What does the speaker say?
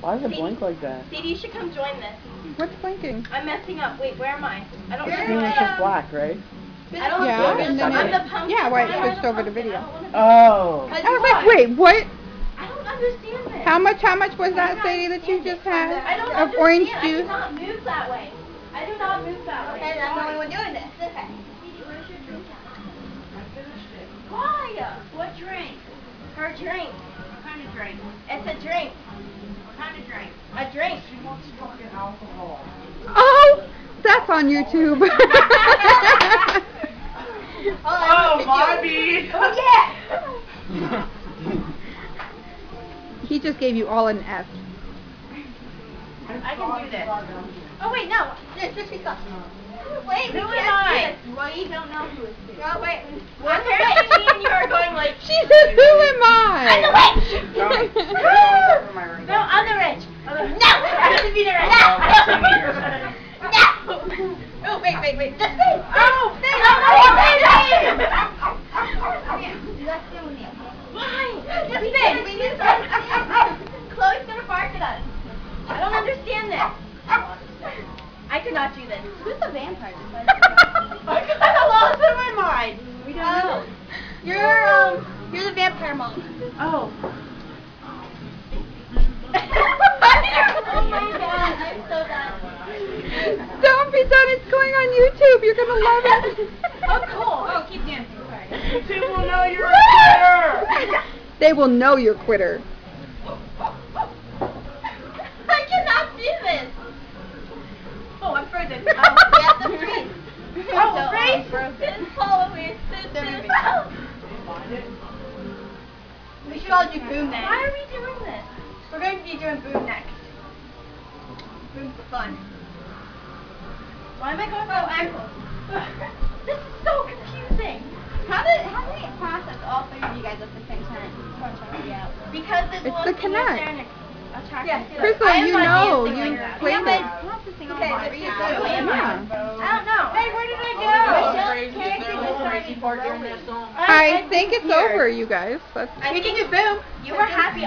Why does it See? blink like that? Sadie, you should come join this. What's blinking? I'm messing up. Wait, where am I? I don't The know. screen is just black, right? I don't Yeah, know. and then I'm the pumpkin. yeah, why it switched over to video. I don't wanna be- Oh. I was like, wait, what? I don't understand this. How much, how much was I that, don't Sadie, that you just had? I don't Of orange juice? I do not move that way. I do not move that way. Okay, I'm the Why? only one doing this. Okay. Why? What drink? Her drink. What kind of drink? It's a drink. What kind of drink? A drink. She wants fucking alcohol. Oh, that's on YouTube. Oh, oh Bobby! Oh yeah. he just gave you all an F. I can do this. Oh wait, no. This, this is. Wait, we Who am I? do. Well, you don't know who it's to. No, wait. Apparently me and you are going like. She said, who am I? I'm the witch. no, I'm the rich. I'm the- No, I have to be the rich. Oh, wait, wait, wait. Just Oh, now. Why? Just spin. We need to. Chloe's gonna bark at us. I don't understand this. I could not do this. Who's the vampire? I lost my mind. You're um, you're the vampire. Oh. oh going on YouTube. You're gonna love it. Oh, cool. Oh, keep dancing. Sorry. People know you're a quitter! They will know you're a quitter. I cannot do this. Oh, I'm frozen. Oh, yeah, the freeze. Oh, So, um, freeze. Frozen. Follow me. Didn't- They're didn't moving. follow. We should all do boom next. Why are we doing this? We're going to be doing boom next. Boom for fun. Why am I going so ankles? this is so confusing. How did how did it process all three of you guys at the same time? Yeah. Because there's It's one the thing up Kinect. there and it's attractive Yeah. to it. Crystal, I am you not know. dancing You like that. played it. Processing Okay, all let's three. do now. Who am I? Yeah. I don't know. Hey, where did I oh, go? I think it's over, you guys. That's I We think can do boom. you were happy.